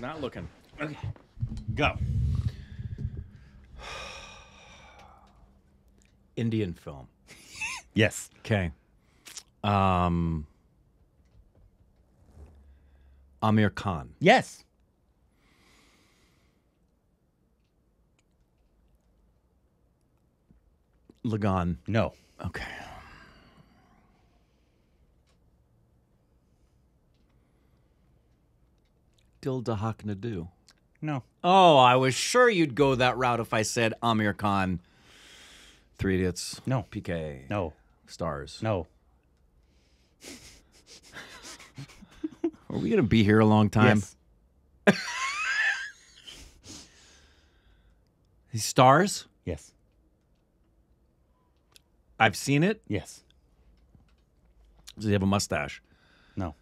Not looking. Okay. Go. Indian film. Yes. Okay. Um. Aamir Khan. Yes. Lagaan. No. Okay. Dil Dhadakne Do. No. Oh, I was sure you'd go that route if I said Aamir Khan. Three Idiots. No. PK. No. Stars. No. Are we gonna be here a long time? Yes. These stars. Yes. I've seen it. Yes. Does he have a mustache? No.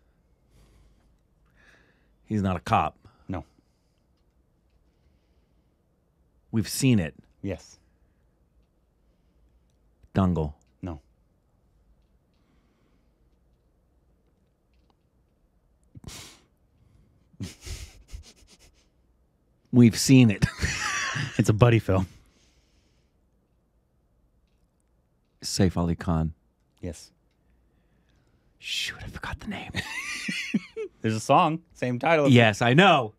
He's not a cop. No. We've seen it. Yes. Dangal. No. We've seen it. It's a buddy film. Saif Ali Khan. Yes. Shoot, I forgot the name. There's a song, same title. yes, I know.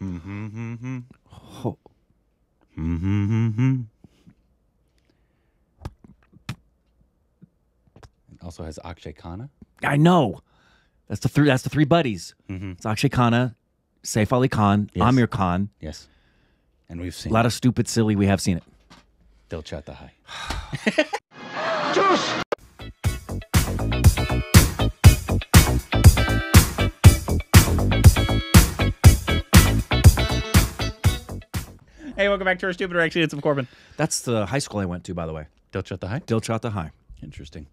Mm-hmm. Mm-hmm. Also has Akshaye Khanna. I know. That's the three. That's the three buddies. Mm-hmm. It's Akshaye Khanna, Saif Ali Khan, Yes. Aamir Khan. Yes. And we've seen A seen lot of stupid, silly. We have seen it. Dil Chahta Hai. Hey, welcome back to our stupid reaction. It's Korbin. That's the high school I went to, by the way. Dil Chahta Hai. Dilchata High. Interesting.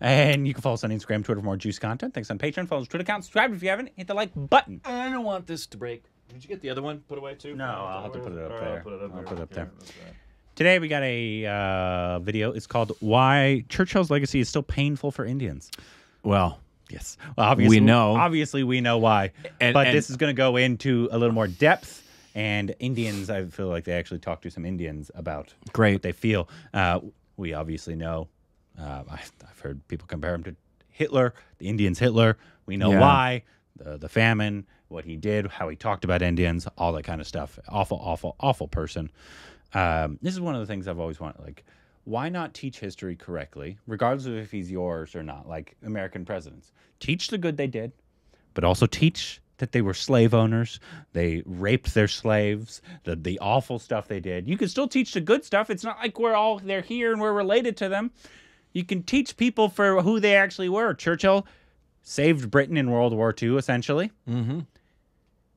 And you can follow us on Instagram, Twitter for more juice content. Thanks on Patreon. Follow us Twitter account. Subscribe if you haven't. Hit the like button. I don't want this to break. Did you get the other one put away too? No, I'll have to put it up All right, there. I'll put it up I'll there. put it up there. that's all right. Today we got a uh, video. It's called "Why Churchill's Legacy is Still Painful for Indians." Well, Yes, well, obviously We know. Obviously, we know why. And- but and- this is going to go into a little more depth. And Indians, I feel like they actually talked to some Indians about Great. what they feel. Uh, we obviously know. Uh, I, I've heard people compare him to Hitler, the Indians Hitler. We know Yeah. why. The, the famine, what he did, how he talked about Indians, all that kind of stuff. Awful, awful, awful person. Um, this is one of the things I've always wanted. Like, why not teach history correctly, regardless of if he's yours or not? Like American presidents, teach the good they did, but also teach that they were slave owners. They raped their slaves. The the awful stuff they did. You can still teach the good stuff. It's not like we're all they're here and we're related to them. You can teach people for who they actually were. Churchill saved Britain in World War II, essentially. Mm-hmm.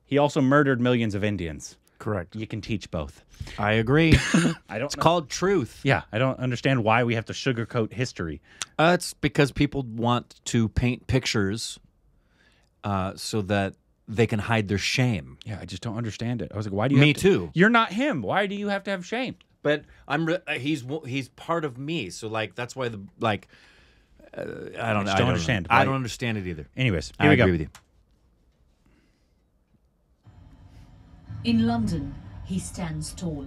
He also murdered millions of Indians. Correct. You can teach both. I agree. I don't it's know- called truth. Yeah, I don't understand why we have to sugarcoat history. Uh, it's because people want to paint pictures uh, so that they can hide their shame. Yeah, I just don't understand it. I was like, why do you? Me have to- too. You're not him. Why do you have to have shame? But I'm re- uh, he's he's part of me, so like that's why the like uh, I don't just I don't don't understand I don't understand it either. Anyways, here I we go. agree with you. In London, he stands tall.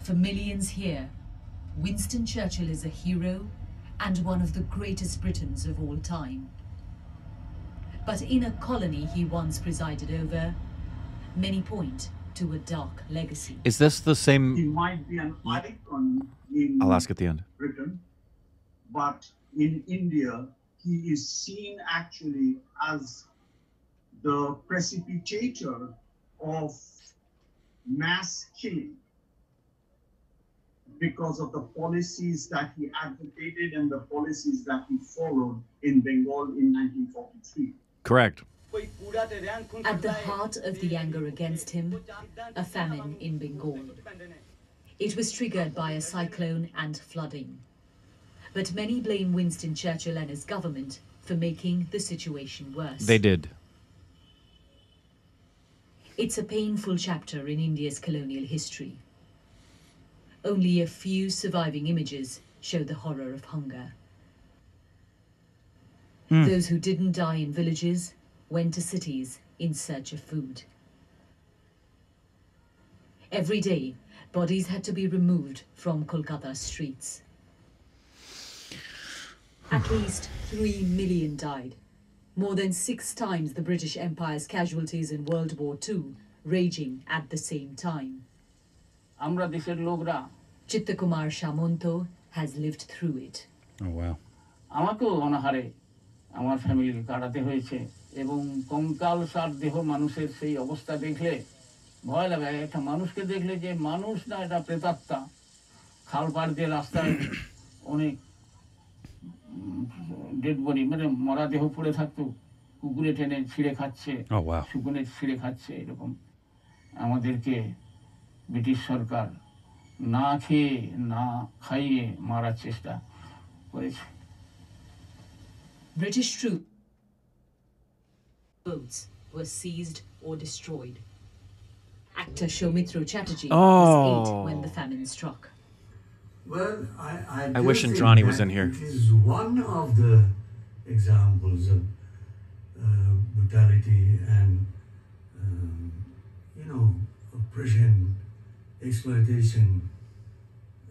For millions here, Winston Churchill is a hero and one of the greatest Britons of all time. But in a colony he once presided over, many point to a dark legacy. Is this the He same? might be an icon in I'll ask at the end. Britain, but in India, he is seen actually as the precipitator of mass killing because of the policies that he advocated and the policies that he followed in Bengal in 1943. Correct. At the heart of the anger against him, a famine in Bengal. It was triggered by a cyclone and flooding. But many blame Winston Churchill and his government for making the situation worse. They did. It's a painful chapter in India's colonial history. Only a few surviving images show the horror of hunger. Those who didn't die in villages went to cities in search of food. Every day, bodies had to be removed from Kolkata's streets. At least 3 million died, more than six times the British Empire's casualties in World War II, raging at the same time. আমরা দেশের লোকরা Chittakumar Shamonto has lived through it. Oh wow. আমাকেও অনাহারে আমার ফ্যামিলিকে কাটাতে হয়েছে এবং কঙ্কাল সার দেহ মানুষের সেই অবস্থা দেখলে ভয় লাগে। একটা মানুষকে দেখলে যে মানুষ না এটা প্রেতাত্মা। খাল পাড় দিয়ে রাস্তায় অনেক ডেড বডি মানে মরা দেহ পড়ে থাকতো কুকুরে টেনে ছিঁড়ে খাচ্ছে শুকুনে ছিঁড়ে খাচ্ছে এরকম। আমাদেরকে ব্রিটিশ সরকার না খেয়ে না খাইয়ে মারার চেষ্টা করেছে। British troops boats were seized or destroyed. Actor Soumitra Chatterjee was eight when the famine struck. Well, I, I, I do wish think Indrani was in here. It is one of the examples of uh, brutality and, um, you know, oppression, exploitation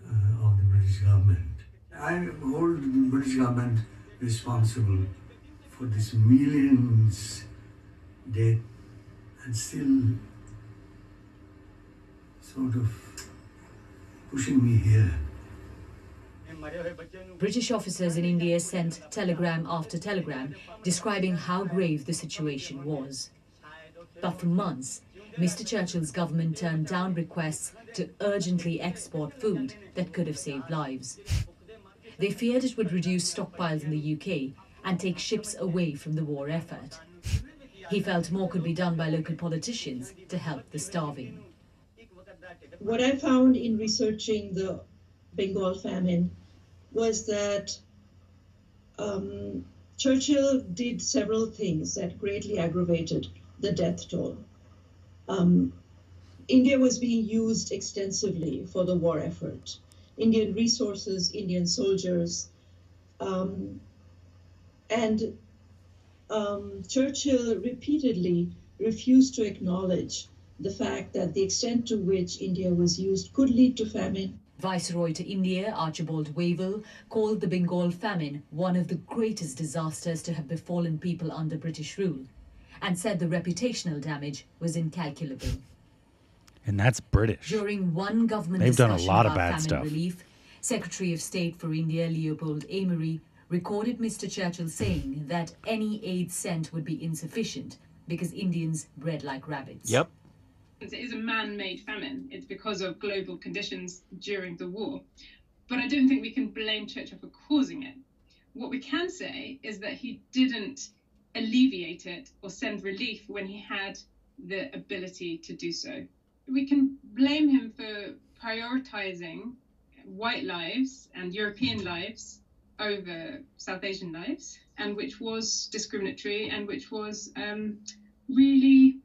uh, of the British government. I hold the British government responsible for this millions dead and still sort of pushing me here. British officers in India sent telegram after telegram describing how grave the situation was. But for months, Mr. Churchill's government turned down requests to urgently export food that could have saved lives. They feared it would reduce stockpiles in the UK and take ships away from the war effort. He felt more could be done by local politicians to help the starving. what I found in researching the Bengal famine was that um, Churchill did several things that greatly aggravated the death toll. Um, India was being used extensively for the war effort. Indian resources, Indian soldiers, um, and um, Churchill repeatedly refused to acknowledge the fact that the extent to which India was used could lead to famine. Viceroy to India, Archibald Wavell, called the Bengal famine one of the greatest disasters to have befallen people under British rule and said the reputational damage was incalculable. And that's British. During one government They've done a lot of bad stuff. relief, Secretary of State for India Leopold Amery recorded Mr. Churchill saying that any aid sent would be insufficient because Indians bred like rabbits. Yep. It is a man made famine. It's because of global conditions during the war. But I don't think we can blame Churchill for causing it. What we can say is that he didn't alleviate it or send relief when he had the ability to do so. We can blame him for prioritizing white lives and European lives over South Asian lives, and which was discriminatory and which was um, really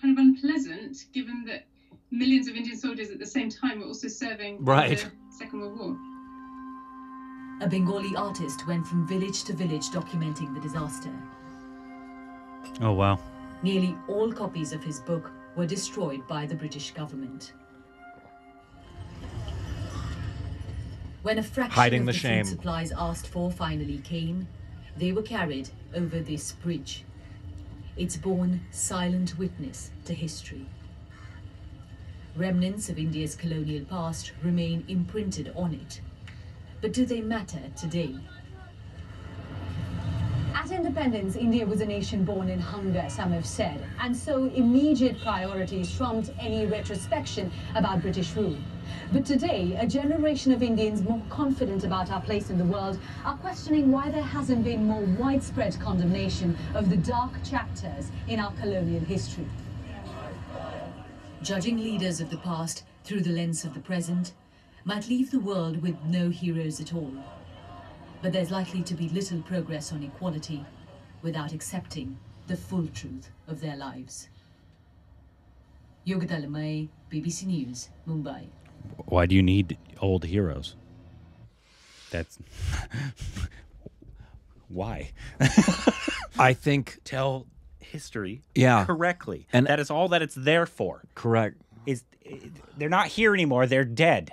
kind of unpleasant given that millions of Indian soldiers at the same time were also serving Right. the Second World War. A Bengali artist went from village to village documenting the disaster. Oh wow. Nearly all copies of his book were destroyed by the British government. When a fraction Hiding of the the, shame. supplies asked for finally came, they were carried over this bridge. It's borne silent witness to history. Remnants of India's colonial past remain imprinted on it. But do they matter today? At independence, India was a nation born in hunger, some have said, and so immediate priorities trumped any retrospection about British rule. But today, a generation of Indians more confident about our place in the world are questioning why there hasn't been more widespread condemnation of the dark chapters in our colonial history. Judging leaders of the past through the lens of the present might leave the world with no heroes at all. But there's likely to be little progress on equality without accepting the full truth of their lives. Yogita Limaye, BBC News, Mumbai. Why do you need old heroes? That's why. I think Tell history Yeah. correctly. And- And that is all that it's there for. Correct. Is eh, they're not here anymore. They're dead.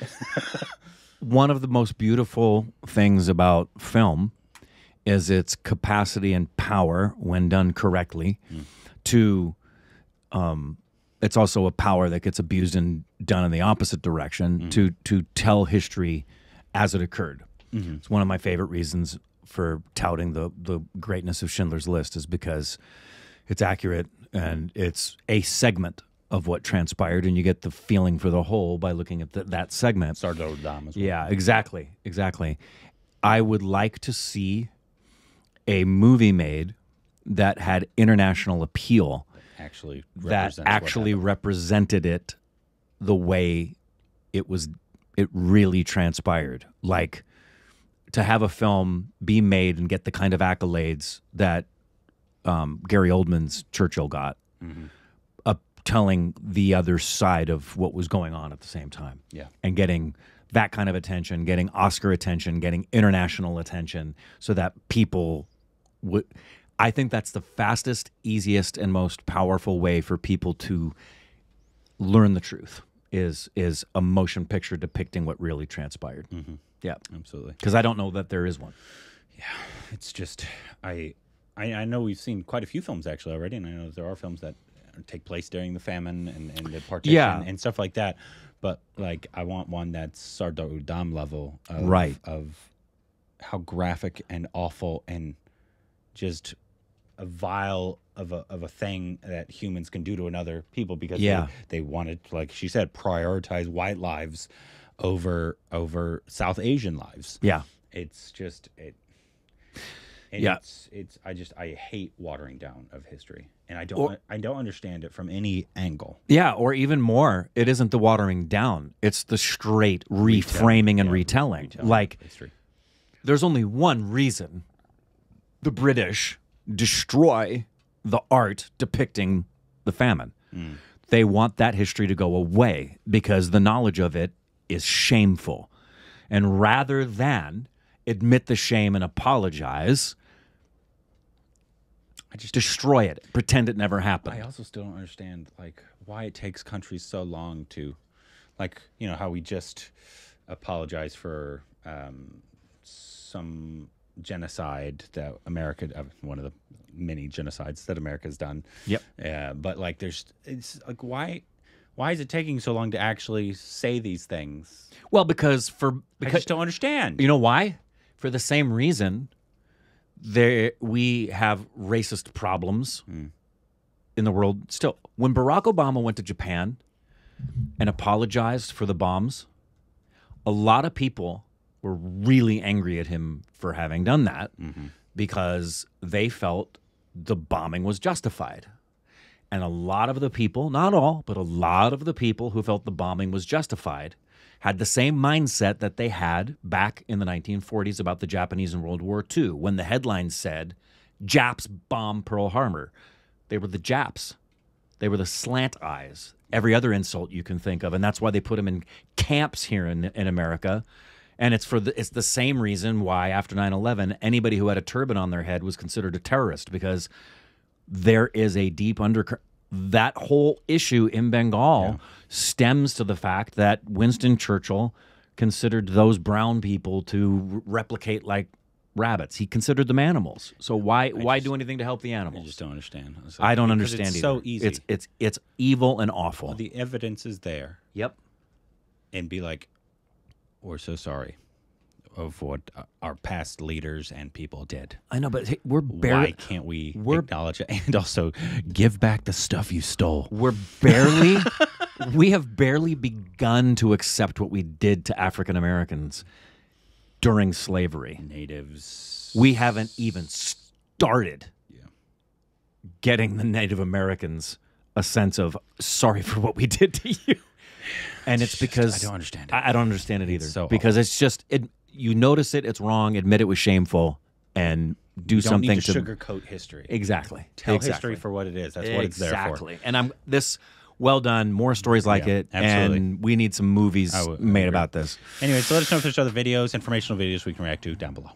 One of the most beautiful things about film is its capacity and power when done correctly to um it's also a power that gets abused and done in the opposite direction to to tell history as it occurred. It's one of my favorite reasons for touting the the greatness of Schindler's List is because it's accurate and it's a segment of what transpired and you get the feeling for the whole by looking at the, that segment. Sardar Udham as well. Yeah, exactly. Exactly. I would like to see a movie made that had international appeal Actually, that actually represented it the way it was it really transpired. Like to have a film be made and get the kind of accolades that um, Gary Oldman's Churchill got, Mm-hmm. Telling the other side of what was going on at the same time Yeah. and getting that kind of attention, getting Oscar attention, getting international attention, so that people would. I think that's the fastest, easiest, and most powerful way for people to learn the truth is is a motion picture depicting what really transpired. Mm-hmm. Yeah, Absolutely. because I don't know that there is one. Yeah, it's just I, I I know we've seen quite a few films actually already, and I know there are films that take place during the famine and, and the partition Yeah. and stuff like that. But like, I want one that's Sardar Udham level, of, Right. Of how graphic and awful and just a vile of a of a thing that humans can do to another people because Yeah. they, they wanted, like she said, prioritize white lives over over South Asian lives Yeah, it's just it and Yeah. it's it's i just i hate watering down of history and i don't i don't understand it from any angle yeah, or even more. It isn't the watering down; it's the straight reframing and Yeah, retelling. retelling Like history there's only one reason the British destroy the art depicting the famine. Mm. They want that history to go away because the knowledge of it is shameful. And rather than admit the shame and apologize, i just destroy it, pretend it never happened. i also still don't understand like why it takes countries so long to like you know how we just apologize for um some genocide that america uh, one of the many genocides that america's done Yep. Yeah, but like there's it's like why why is it taking so long to actually say these things? Well, because for I because just don't understand. You know why? For the same reason, there we have racist problems in the world still. When Barack Obama went to Japan and apologized for the bombs, a lot of people were really angry at him for having done that because they felt the bombing was justified. And a lot of the people, not all, but a lot of the people who felt the bombing was justified had the same mindset that they had back in the 1940s about the Japanese in World War II when the headlines said, Japs bomb Pearl Harbor. They were the Japs. They were the slant eyes. Every other insult you can think of, and that's why they put them in camps here in, in America. And it's for the, it's the same reason why after 9/11 anybody who had a turban on their head was considered a terrorist because there is a deep undercurrent. That whole issue in Bengal stems to the fact that Winston Churchill considered those brown people to replicate like rabbits. He considered them animals. So why why do anything to help the animals? I just don't understand. It's I don't understand It's either. so easy. It's it's it's evil and awful. the evidence is there, yep. and be like, "We're so sorry of what uh, our past leaders and people did. I know, but hey, we're barely. Why can't we we're- acknowledge it and also give back the stuff you stole?" we're barely we have barely begun to accept what we did to African Americans during slavery. Natives. We haven't even started getting the Native Americans a sense of sorry for what we did to you. And it's because I don't understand it. I, I don't understand it either. so because it's just it. You notice it, it's wrong. Admit it was shameful, and do You don't something need to, to sugarcoat history. exactly Tell exactly. history for what it is. That's what it's there for. Exactly. And I'm this well done. More stories like Yeah, it, absolutely. and we need some movies I would- made agree. about this. Anyway, so let us know if there's other videos, informational videos we can react to down below.